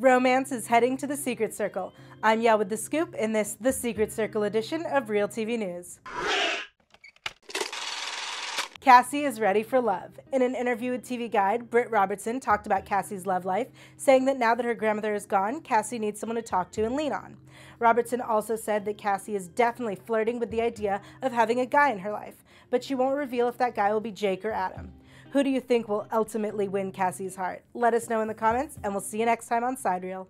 Romance is heading to the Secret Circle. I'm Yael with the Scoop in this The Secret Circle edition of ReelTV News. Cassie is ready for love. In an interview with TV Guide, Britt Robertson talked about Cassie's love life, saying that now that her grandmother is gone, Cassie needs someone to talk to and lean on. Robertson also said that Cassie is definitely flirting with the idea of having a guy in her life, but she won't reveal if that guy will be Jake or Adam. Who do you think will ultimately win Cassie's heart? Let us know in the comments, and we'll see you next time on SideReel.